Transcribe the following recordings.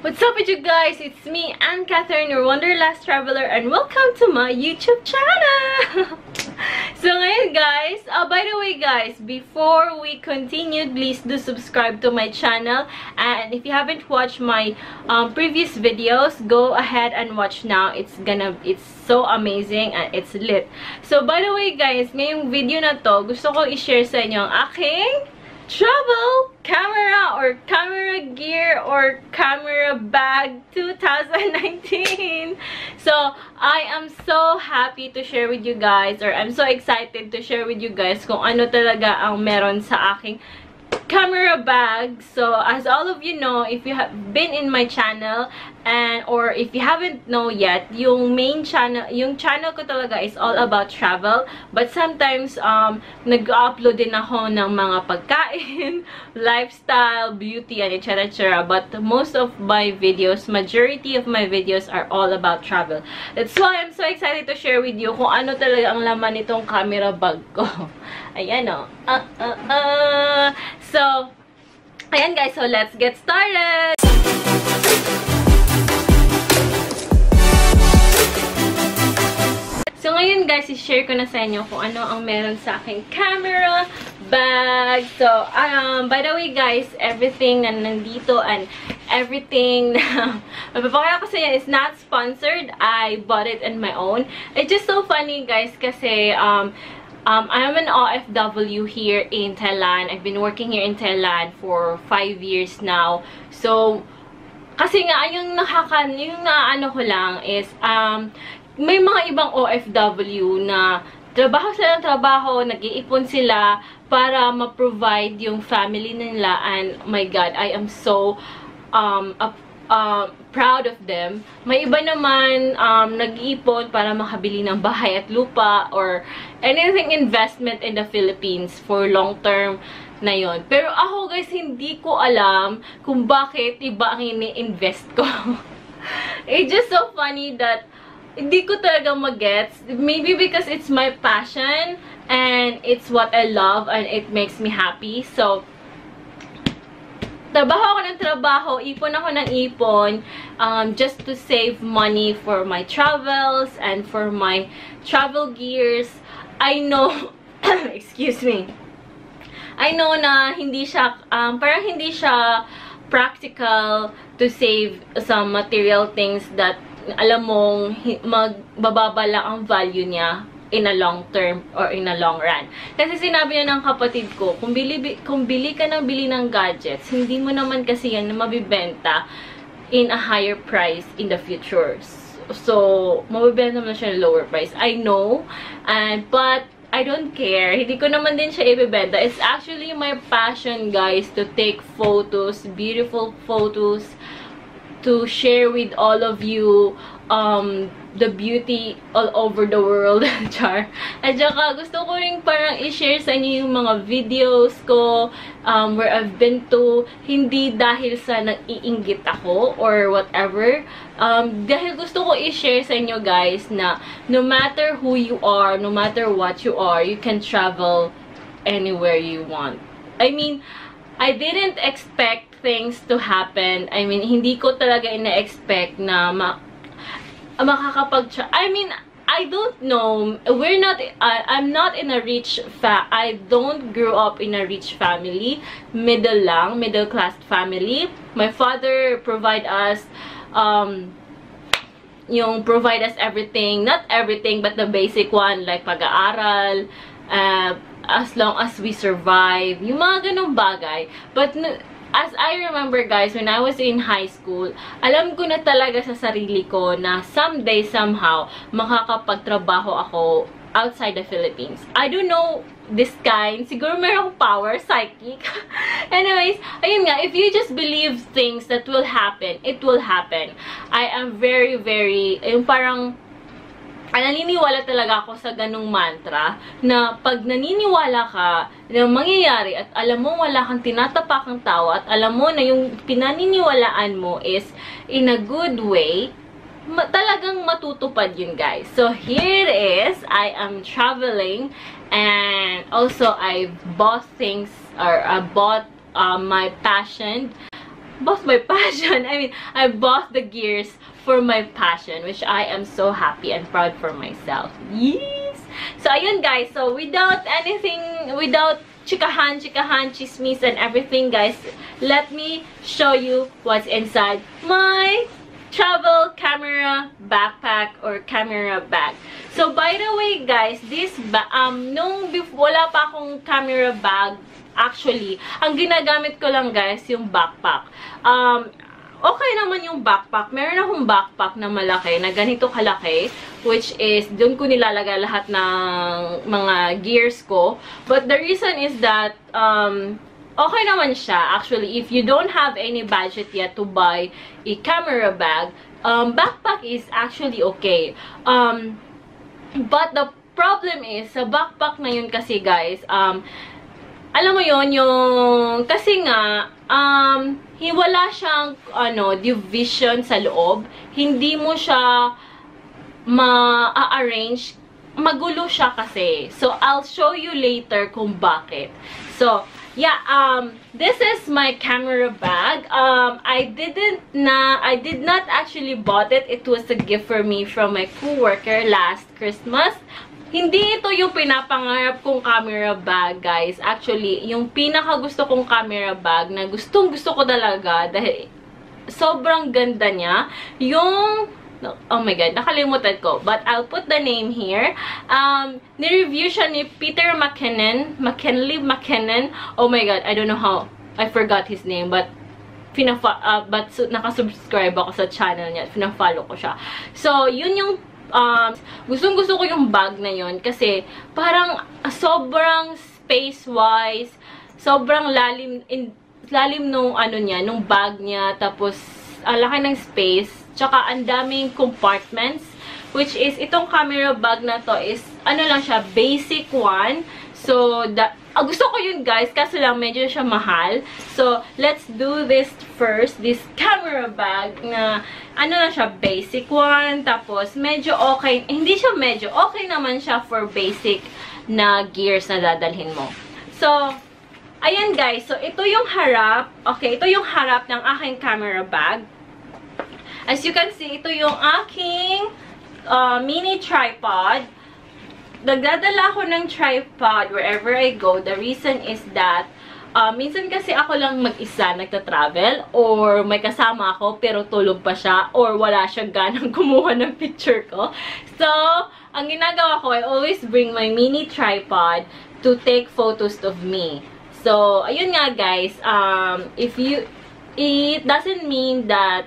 What's up with you guys? It's me, Anne Catherine, your Wanderlust Traveler, and welcome to my YouTube channel! so ngayon guys, uh, by the way guys, before we continue, please do subscribe to my channel. And if you haven't watched my um, previous videos, go ahead and watch now. It's gonna, it's so amazing and it's lit. So by the way guys, ngayong video na to, gusto ko i-share sa inyo ang aking travel camera or camera gear or camera bag 2019 so I am so happy to share with you guys or I'm so excited to share with you guys kung ano talaga ang meron sa aking camera bag. So, as all of you know, if you have been in my channel, and or if you haven't know yet, yung main channel, yung channel ko talaga is all about travel. But sometimes, um, nag-upload din ako ng mga pagkain, lifestyle, beauty, and etc. etc. But most of my videos, majority of my videos are all about travel. That's why I'm so excited to share with you kung ano talaga ang laman nitong camera bag ko. Ayan o. Oh. Uh, uh, uh. So, ayan guys. So, let's get started! So, ngayon guys, i-share ko na sa inyo kung ano ang meron sa aking camera bag. So, um, by the way guys, everything na nandito and everything na mapapakita ko sa inyo is not sponsored. I bought it on my own. It's just so funny guys kasi um, um, I'm an OFW here in Thailand. I've been working here in Thailand for 5 years now. So, kasi nga, yung nakaka, yung naano ko lang is, um, may mga ibang OFW na trabaho sila ng trabaho, nag-iipon sila para ma-provide yung family nila and my God, I am so um, uh, proud of them. May iba naman um, nag-iipon para makabili ng bahay at lupa or anything investment in the Philippines for long-term na yon. Pero ako guys, hindi ko alam kung bakit iba ang ini-invest ko. It's just so funny that hindi ko talaga magets. Maybe because it's my passion and it's what I love and it makes me happy. So, trabaho ako ng trabaho, ipon ako ng ipon um, just to save money for my travels and for my travel gears. I know, excuse me, I know na hindi siya, um, parang hindi siya practical to save some material things that alam mong magbababa lang ang value niya in a long term or in a long run. Kasi sinabi niya ng kapatid ko, kung bili, kung bili ka ng bili ng gadgets, hindi mo naman kasi yan na mabibenta in a higher price in the future. So, mabibenta mo na siya ng lower price. I know, and but I don't care. Hindi ko naman din siya ibibenta. It's actually my passion, guys, to take photos, beautiful photos, to share with all of you um, the beauty all over the world, char. At saka, gusto ko rin parang i-share sa inyo yung mga videos ko, um, where I've been to, hindi dahil sa nag-iinggit ako, or whatever. Um, dahil gusto ko i-share sa inyo, guys, na no matter who you are, no matter what you are, you can travel anywhere you want. I mean, I didn't expect things to happen. I mean, hindi ko talaga ina-expect na ma makakapag I mean, I don't know. We're not, uh, I'm not in a rich, fa I don't grow up in a rich family. Middle lang, middle class family. My father provide us, um, yung provide us everything. Not everything, but the basic one, like pag-aaral, uh, as long as we survive. Yung mga ganong bagay. But, as I remember guys, when I was in high school, alam ko na talaga sa sarili ko na someday, somehow, makakapagtrabaho ako outside the Philippines. I don't know this kind. Siguro meron power, psychic. Anyways, ayun nga, if you just believe things that will happen, it will happen. I am very, very, yung parang, naniniwala talaga ako sa ganung mantra na pag naniniwala ka na mangyayari at alam mo wala kang tinatapakang tao at alam mo na yung pinaniniwalaan mo is in a good way, ma talagang matutupad yun guys. So here is, I am traveling and also I bought things or I bought uh, my passion bought my passion. I mean, I bought the gears for my passion, which I am so happy and proud for myself. Yes! So, ayun guys. So, without anything, without chikahan, chikahan, chismis, and everything, guys, let me show you what's inside my travel camera backpack or camera bag. So, by the way, guys, this, um, nung wala pa akong camera bag, actually, ang ginagamit ko lang, guys, yung backpack. Um, okay naman yung backpack. Meron akong backpack na malaki, na ganito kalaki, which is, doon ko nilalagay lahat ng mga gears ko. But the reason is that, um, okay naman siya. Actually, if you don't have any budget yet to buy a camera bag, um, backpack is actually okay. Um, but the problem is, sa backpack na yun kasi guys, um, alam mo yon yung, kasi nga, um, wala siyang, ano, division sa loob. Hindi mo siya ma-arrange. Magulo siya kasi. So, I'll show you later kung bakit. So, yeah, um, this is my camera bag. Um, I didn't na, I did not actually bought it. It was a gift for me from my co-worker last Christmas. Hindi ito yung pinapangarap kong camera bag, guys. Actually, yung pinaka gusto kong camera bag na gustong gusto ko talaga dahil sobrang ganda niya. Yung oh my god, nakalimutan ko. But I'll put the name here. Um, ni-review siya ni Peter McKinnon. McKinley McKinnon. Oh my god, I don't know how. I forgot his name, but pinafa uh, but so, nakasubscribe ako sa channel niya. Pinafollow ko siya. So, yun yung um, gustong gusto ko yung bag na yun kasi parang sobrang space-wise, sobrang lalim in, lalim nung ano niya, nung bag niya, tapos uh, laki ng space Tsaka, ang daming compartments. Which is, itong camera bag na to is, ano lang siya, basic one. So, the, uh, gusto ko yun guys, kasi lang medyo siya mahal. So, let's do this first. This camera bag na, ano lang siya, basic one. Tapos, medyo okay. Hindi siya medyo, okay naman siya for basic na gears na dadalhin mo. So, ayan guys. So, ito yung harap. Okay, ito yung harap ng aking camera bag. As you can see, ito yung aking uh, mini tripod. Nagdadala ako ng tripod wherever I go. The reason is that uh, minsan kasi ako lang mag-isa nagta-travel or may kasama ako pero tulog pa siya or wala siyang ganang kumuha ng picture ko. So, ang ginagawa ko, I always bring my mini tripod to take photos of me. So, ayun nga guys, um, if you, it doesn't mean that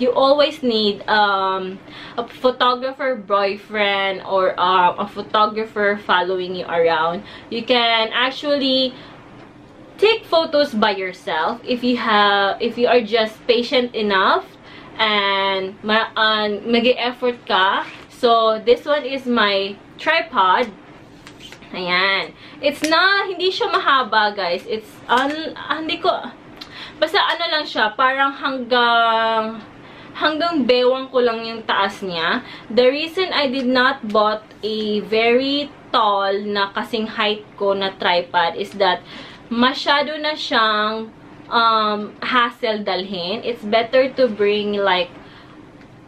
you always need um, a photographer boyfriend or um, a photographer following you around. You can actually take photos by yourself if you have if you are just patient enough and ma uh, mag-effort ka. So, this one is my tripod. Ayan. It's na, hindi siya mahaba, guys. It's, un, uh, hindi ko, basta ano lang siya, parang hanggang, hanggang bewang ko lang yung taas niya. The reason I did not bought a very tall na kasing height ko na tripod is that masyado na siyang um, hassle dalhin. It's better to bring like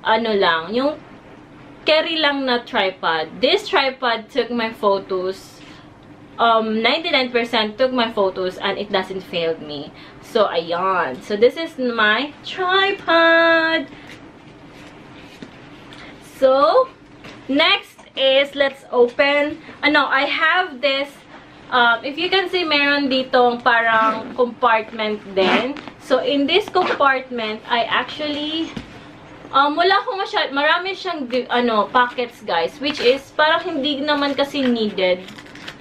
ano lang, yung carry lang na tripod. This tripod took my photos um, 99% took my photos and it doesn't fail me. So, ayan. So, this is my tripod. So, next is, let's open, ano, I have this, um, if you can see, meron ditong parang compartment din. So, in this compartment, I actually, um, wala ko masyad, marami siyang, ano, packets, guys, which is, parang hindi naman kasi needed.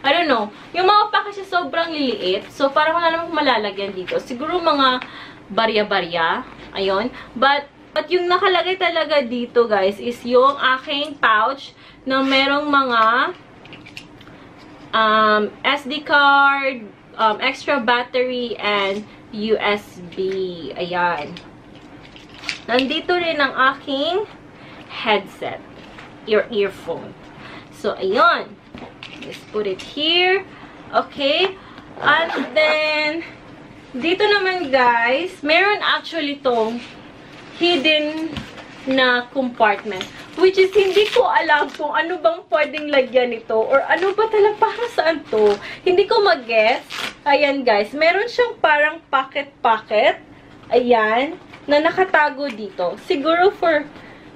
I don't know. Yung mga packets siya sobrang liliit. So, parang wala namang malalagyan dito. Siguro mga barya-barya. Ayun. But, at yung nakalagay talaga dito, guys, is yung aking pouch na merong mga um, SD card, um, extra battery, and USB. Ayan. Nandito rin ang aking headset. Your earphone. So, ayan. Just put it here. Okay. And then, dito naman guys, meron actually tong hidden na compartment. Which is, hindi ko alam kung ano bang pwedeng lagyan nito or ano ba talaga para saan to. Hindi ko mag-guess. Ayan guys, meron siyang parang pocket-pocket. Ayan, na nakatago dito. Siguro for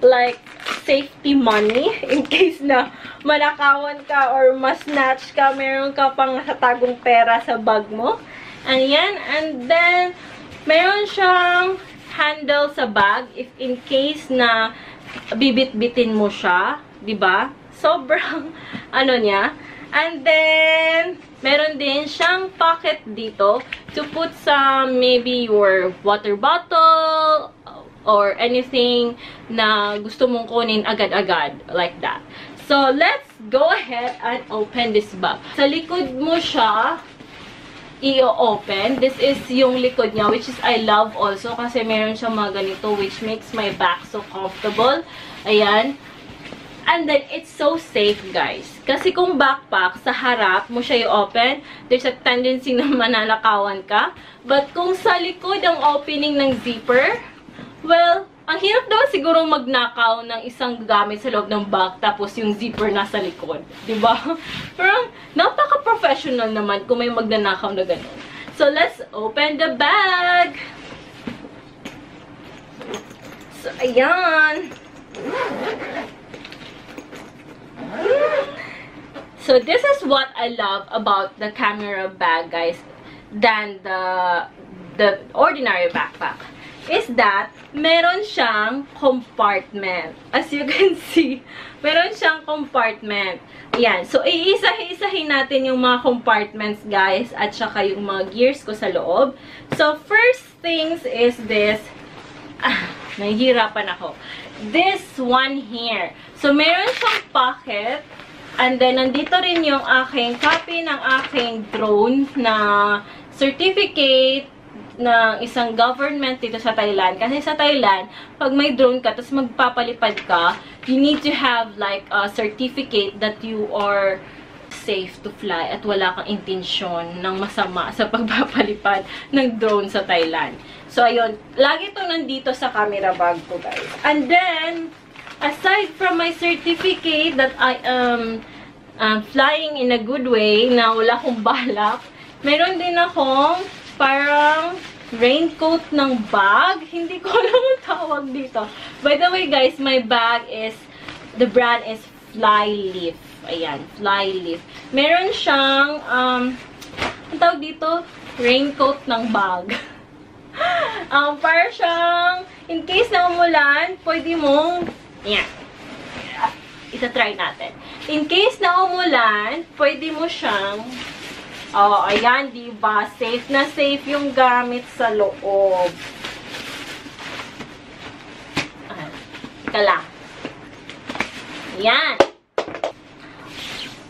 like safety money in case na manakawan ka or mas-snatch ka, meron ka pang nakatagong pera sa bag mo. Ayan, and then meron siyang handle sa bag if in case na bibit-bitin mo siya, 'di ba? Sobrang ano niya. And then meron din siyang pocket dito to put some maybe your water bottle or anything na gusto mong kunin agad-agad like that. So, let's go ahead and open this bag. Sa likod mo siya, i-open. This is yung likod niya, which is I love also kasi meron siyang mga ganito which makes my back so comfortable. Ayan. And then, it's so safe, guys. Kasi kung backpack, sa harap mo siya i-open, there's a tendency na mananakawan ka. But kung sa likod ang opening ng zipper, well, ang hirap naman siguro magnakaw ng isang gamit sa loob ng bag tapos yung zipper nasa likod. ba? Diba? Pero napaka-professional naman kung may magnanakaw na ganun. So, let's open the bag! So, ayan! So, this is what I love about the camera bag, guys, than the, the ordinary backpack is that meron siyang compartment. As you can see, meron siyang compartment. Ayan. So, iisa-isahin natin yung mga compartments, guys, at saka yung mga gears ko sa loob. So, first things is this. Ah, nahihirapan ako. This one here. So, meron siyang pocket. And then, nandito rin yung aking copy ng aking drone na certificate ng isang government dito sa Thailand. Kasi sa Thailand, pag may drone ka, tapos magpapalipad ka, you need to have like a certificate that you are safe to fly at wala kang intensyon ng masama sa pagpapalipad ng drone sa Thailand. So, ayun. Lagi itong nandito sa camera bag ko, guys. And then, aside from my certificate that I am um, flying in a good way, na wala akong balak, meron din akong parang raincoat ng bag. Hindi ko alam ang tawag dito. By the way, guys, my bag is, the brand is Flyleaf. Ayan, Flyleaf. Meron siyang, um, ang tawag dito, raincoat ng bag. um, para siyang, in case na umulan, pwede mong, yan, isa-try natin. In case na umulan, pwede mo siyang Oh, ayan, di ba? Safe na safe yung gamit sa loob. Ah, teka lang. Ayan.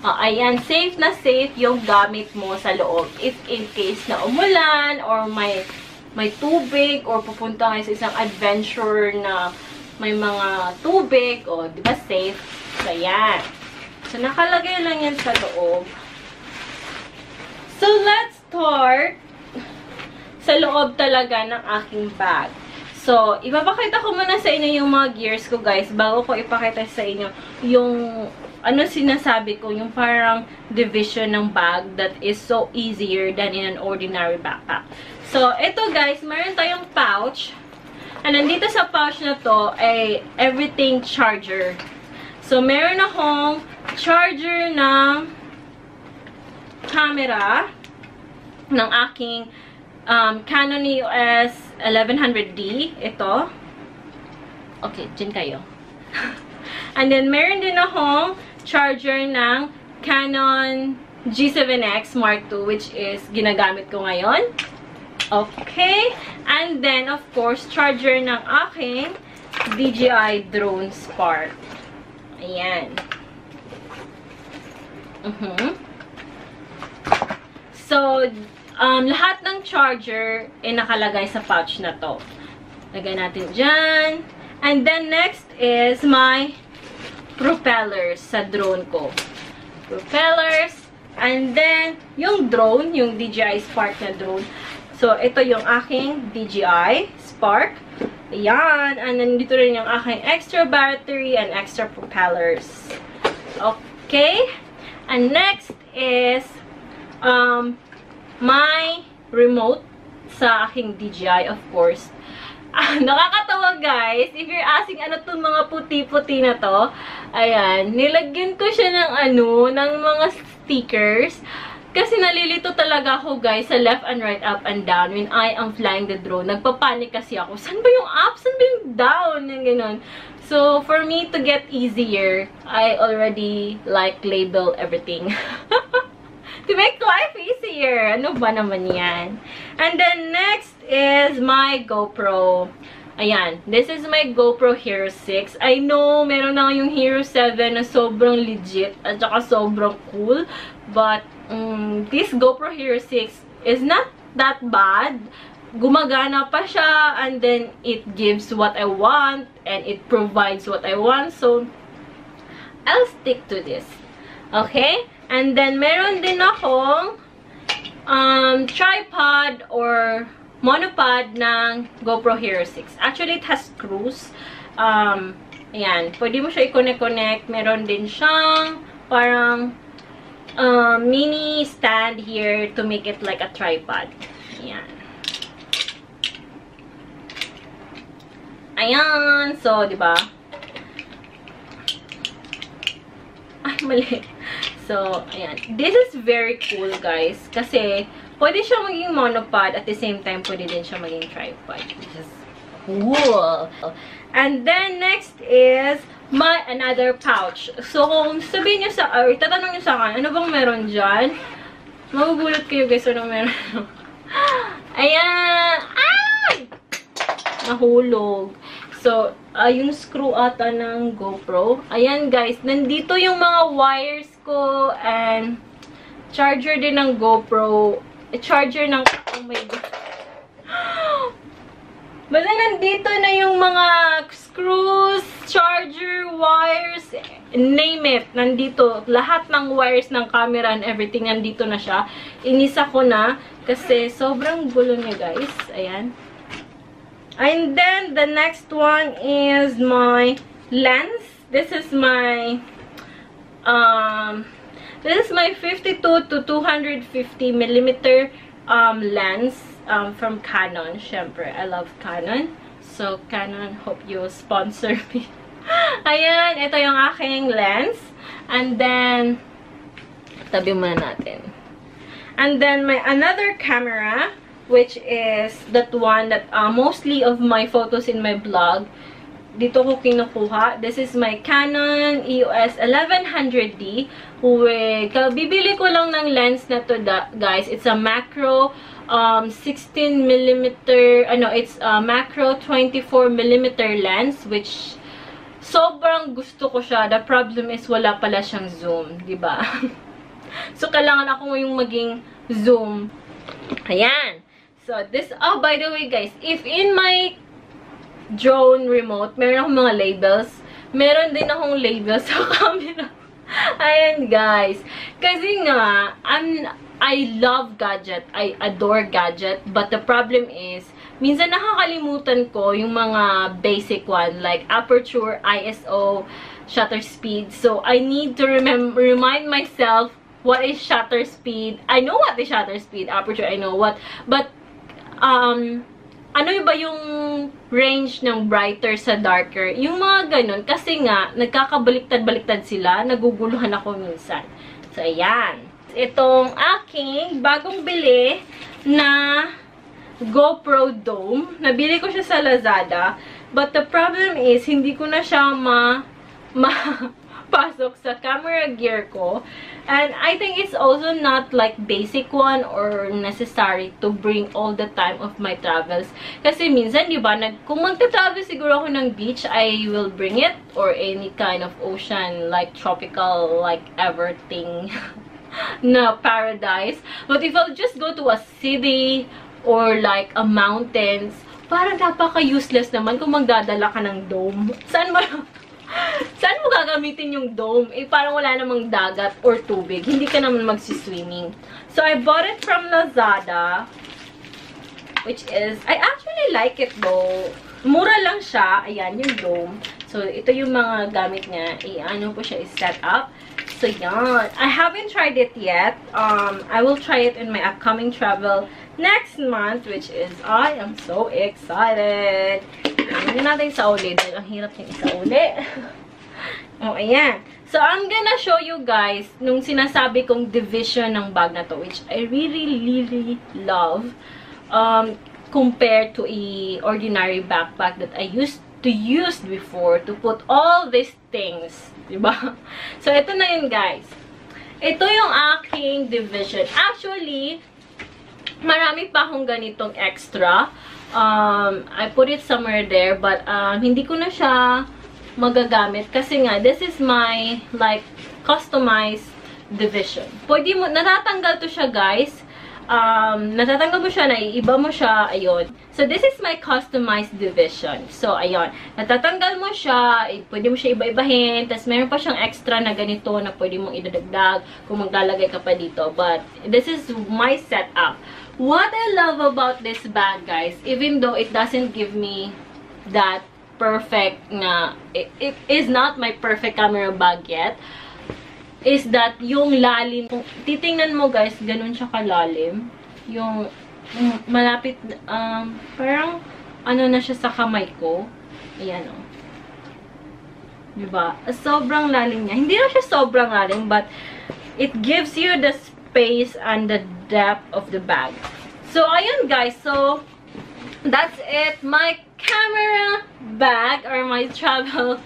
Oh, ayan, safe na safe yung gamit mo sa loob. If in case na umulan or may may tubig or pupunta kayo sa isang adventure na may mga tubig, o, oh, di ba safe? So, ayan. So, nakalagay lang yan sa loob. So, let's start sa loob talaga ng aking bag. So, ipapakita ko muna sa inyo yung mga gears ko, guys, bago ko ipakita sa inyo yung ano sinasabi ko, yung parang division ng bag that is so easier than in an ordinary backpack. So, ito guys, meron tayong pouch. And nandito sa pouch na to ay everything charger. So, meron akong charger ng camera ng aking um, Canon EOS 1100D. Ito. Okay, dyan kayo. And then, meron din akong charger ng Canon G7X Mark II, which is ginagamit ko ngayon. Okay. And then, of course, charger ng aking DJI Drone Spark. Ayan. Mm-hmm. So, um, lahat ng charger ay nakalagay sa pouch na to. Lagay natin dyan. And then, next is my propellers sa drone ko. Propellers. And then, yung drone, yung DJI Spark na drone, So, ito yung aking DJI Spark. Ayan. And nandito rin yung aking extra battery and extra propellers. Okay. And next is um, my remote sa aking DJI, of course. Ah, nakakatawa guys. If you're asking ano tong mga puti-puti na to, ayan, nilagyan ko siya ng ano, ng mga stickers. Kasi nalilito talaga ako guys sa left and right, up and down when I am flying the drone. Nagpapanik kasi ako. Saan ba yung up? Saan ba yung down? Yung ganun. So, for me to get easier, I already like label everything. to make life easier. Ano ba naman yan? And then next is my GoPro. Ayan, this is my GoPro Hero 6. I know, meron na yung Hero 7 na sobrang legit at saka sobrang cool. But, um, this GoPro Hero 6 is not that bad. Gumagana pa siya and then it gives what I want and it provides what I want. So, I'll stick to this. Okay? And then, meron din akong um, tripod or monopod ng GoPro Hero 6. Actually, it has screws. Um, ayan. Pwede mo siya i-connect-connect. Meron din siyang parang um, mini stand here to make it like a tripod. Ayan. Ayan. So, di ba? Ay, mali. So, ayan. This is very cool, guys. Kasi, Pwede siya maging monopod at the same time pwede din siya maging tripod. Which is cool. And then next is my another pouch. So kung sabihin niyo sa, or tatanong niyo sa akin, ano bang meron dyan? Magugulat kayo guys, ano meron. Ayan! Ay! Nahulog. So, uh, yung screw ata ng GoPro. Ayan guys, nandito yung mga wires ko and charger din ng GoPro charger ng, oh my god. Basta nandito na yung mga screws, charger, wires, name it. Nandito. Lahat ng wires ng camera and everything, nandito na siya. Inisa ko na kasi sobrang gulo niya, guys. Ayan. And then, the next one is my lens. This is my, um, This is my 52 to 250 millimeter um, lens um, from Canon. Siyempre, I love Canon. So, Canon, hope you sponsor me. Ayan, ito yung aking lens. And then, tabi muna natin. And then, my another camera, which is that one that uh, mostly of my photos in my blog dito ko kinukuha. This is my Canon EOS 1100D. With, bibili ko lang ng lens na to, guys. It's a macro um, 16mm, ano, it's a macro 24mm lens, which sobrang gusto ko siya. The problem is wala pala siyang zoom, di ba? so, kailangan ako yung maging zoom. Ayan. So, this, oh, by the way, guys, if in my drone remote, meron akong mga labels. Meron din akong labels sa camera. Ayan, guys. Kasi nga, I'm, I love gadget. I adore gadget. But the problem is, minsan nakakalimutan ko yung mga basic one. Like aperture, ISO, shutter speed. So, I need to remember, remind myself what is shutter speed. I know what is shutter speed. Aperture, I know what. But, um, ano ba yung range ng brighter sa darker? Yung mga ganun. Kasi nga, nagkakabaliktad-baliktad sila. Naguguluhan ako minsan. So, ayan. Itong aking bagong bili na GoPro Dome. Nabili ko siya sa Lazada. But the problem is, hindi ko na siya ma... ma pasok sa camera gear ko. And I think it's also not like basic one or necessary to bring all the time of my travels. Kasi minsan, di ba, nag, kung magta-travel siguro ako ng beach, I will bring it. Or any kind of ocean, like tropical, like everything na paradise. But if I'll just go to a city or like a mountains, parang napaka-useless naman kung magdadala ka ng dome. Saan mo Saan mo gagamitin yung dome? Eh, parang wala namang dagat or tubig. Hindi ka naman magsiswimming. So, I bought it from Lazada. which is, I actually like it though. Mura lang siya. Ayan, yung dome. So, ito yung mga gamit niya. I-ano ko siya i-set up. So, yan. I haven't tried it yet. Um, I will try it in my upcoming travel next month, which is, I am so excited. Hindi natin sa uli. Dahil ang hirap yung isa uli. oh, ayan. So, I'm gonna show you guys nung sinasabi kong division ng bag na to, which I really, really love. Um, compared to a ordinary backpack that I used to use before to put all these things. Diba? So, ito na yun, guys. Ito yung aking division. Actually, marami pa akong ganitong extra. Um, I put it somewhere there, but um, hindi ko na siya magagamit. Kasi nga, this is my, like, customized division. Pwede mo, natatanggal to siya, guys. Um, natatanggal mo siya, naiiba mo siya, ayun. So, this is my customized division. So, ayun. Natatanggal mo siya, eh, pwede mo siya iba-ibahin, tapos meron pa siyang extra na ganito na pwede mong idadagdag kung maglalagay ka pa dito. But, this is my setup. What I love about this bag, guys, even though it doesn't give me that perfect na, it, it is not my perfect camera bag yet, is that yung lalim, kung titingnan mo guys, ganun siya kalalim. Yung mm, malapit, um, parang ano na siya sa kamay ko. Ayan o. Oh. Diba? Sobrang lalim niya. Hindi na siya sobrang lalim, but it gives you the and the depth of the bag. So, ayun guys. So, that's it. My camera bag or my travel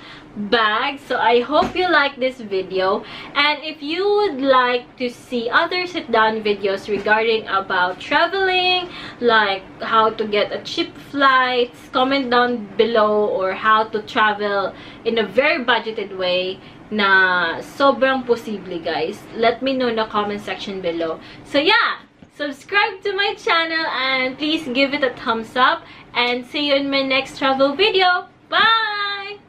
bag. So, I hope you like this video. And if you would like to see other sit-down videos regarding about traveling, like how to get a cheap flights, comment down below or how to travel in a very budgeted way na sobrang posible guys. Let me know in the comment section below. So yeah, subscribe to my channel and please give it a thumbs up and see you in my next travel video. Bye!